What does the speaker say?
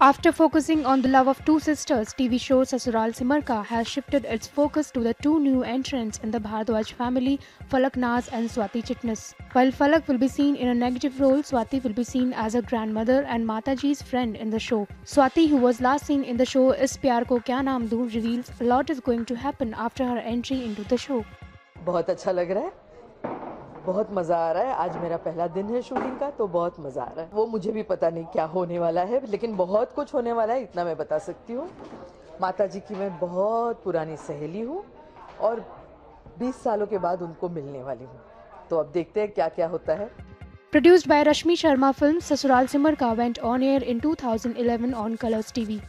After focusing on the love of two sisters, TV show Sasural Simar Ka has shifted its focus to the two new entrants in the Bhardwaj family, Falak Naz and Swati Chitnis. While Falak will be seen in a negative role, Swati will be seen as a grandmother and Mataji's friend in the show. Swati, who was last seen in the show Is Pyar Ko Kya Naam Do, reveals a lot is going to happen after her entry into the show. बहुत अच्छा लग रहा है बहुत मज़ा आ रहा है। आज मेरा पहला दिन है शूटिंग का तो बहुत मज़ा आ रहा है। वो मुझे भी पता नहीं क्या होने वाला है लेकिन बहुत कुछ होने वाला है इतना मैं बता सकती हूँ। माता जी की मैं बहुत पुरानी सहेली हूँ और 20 सालों के बाद उनको मिलने वाली हूँ। तो अब देखते हैं क्या क्या होता है। Produced by Rashmi Sharma Films, Sasural Simarka went on air in 2011 on Colors TV.